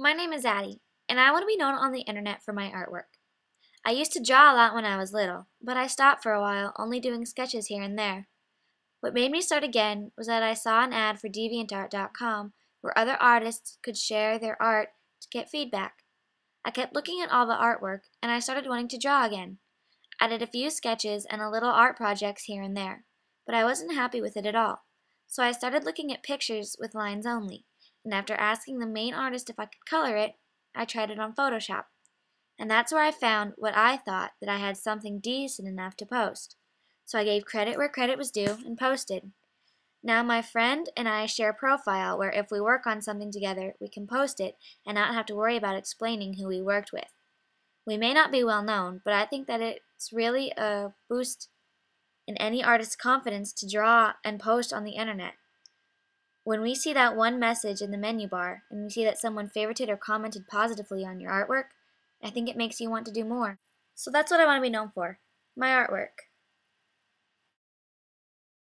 My name is Addie, and I want to be known on the internet for my artwork. I used to draw a lot when I was little, but I stopped for a while, only doing sketches here and there. What made me start again was that I saw an ad for DeviantArt.com where other artists could share their art to get feedback. I kept looking at all the artwork, and I started wanting to draw again. I did a few sketches and a little art projects here and there, but I wasn't happy with it at all. So I started looking at pictures with lines only and after asking the main artist if I could color it, I tried it on Photoshop. And that's where I found what I thought that I had something decent enough to post. So I gave credit where credit was due and posted. Now my friend and I share a profile where if we work on something together, we can post it and not have to worry about explaining who we worked with. We may not be well known, but I think that it's really a boost in any artist's confidence to draw and post on the internet. When we see that one message in the menu bar and we see that someone favorited or commented positively on your artwork, I think it makes you want to do more. So that's what I want to be known for my artwork.